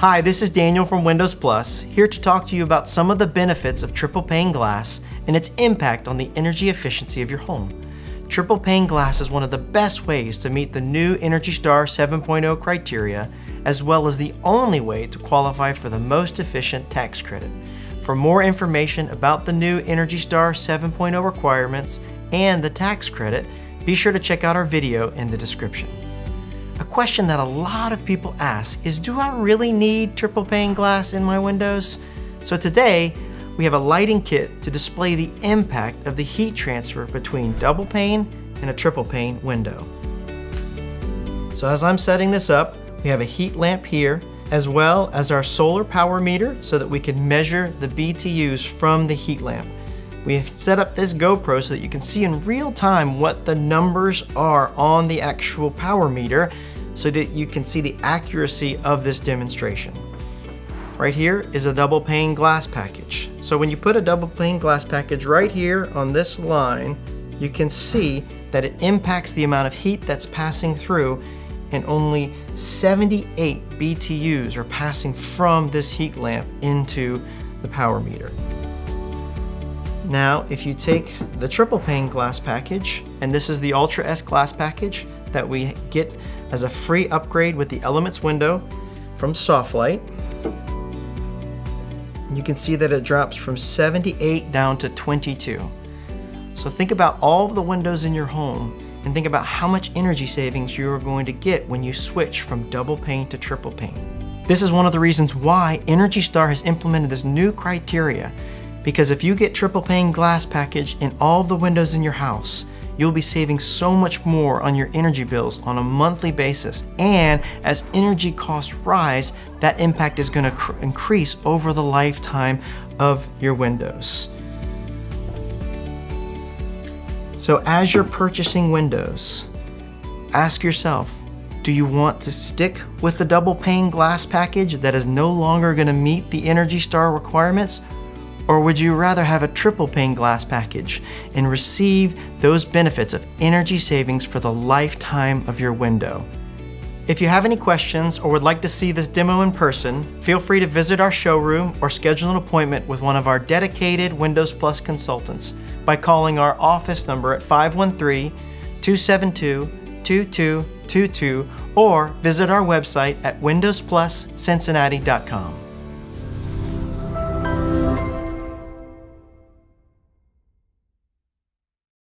Hi, this is Daniel from Windows Plus, here to talk to you about some of the benefits of triple pane glass and its impact on the energy efficiency of your home. Triple pane glass is one of the best ways to meet the new Energy Star 7.0 criteria, as well as the only way to qualify for the most efficient tax credit. For more information about the new Energy Star 7.0 requirements and the tax credit, be sure to check out our video in the description. A question that a lot of people ask is, do I really need triple pane glass in my windows? So today, we have a lighting kit to display the impact of the heat transfer between double pane and a triple pane window. So as I'm setting this up, we have a heat lamp here as well as our solar power meter so that we can measure the BTUs from the heat lamp. We have set up this GoPro so that you can see in real time what the numbers are on the actual power meter so that you can see the accuracy of this demonstration. Right here is a double pane glass package. So when you put a double pane glass package right here on this line, you can see that it impacts the amount of heat that's passing through and only 78 BTUs are passing from this heat lamp into the power meter. Now, if you take the triple pane glass package, and this is the Ultra S glass package that we get as a free upgrade with the Elements window from Softlite, you can see that it drops from 78 down to 22. So think about all the windows in your home and think about how much energy savings you are going to get when you switch from double pane to triple pane. This is one of the reasons why Energy Star has implemented this new criteria because if you get triple pane glass package in all the windows in your house, you'll be saving so much more on your energy bills on a monthly basis. And as energy costs rise, that impact is going to increase over the lifetime of your windows. So as you're purchasing windows, ask yourself, do you want to stick with the double pane glass package that is no longer going to meet the Energy Star requirements? Or would you rather have a triple pane glass package and receive those benefits of energy savings for the lifetime of your window? If you have any questions or would like to see this demo in person, feel free to visit our showroom or schedule an appointment with one of our dedicated Windows Plus consultants by calling our office number at 513-272-2222 or visit our website at windowspluscincinnati.com.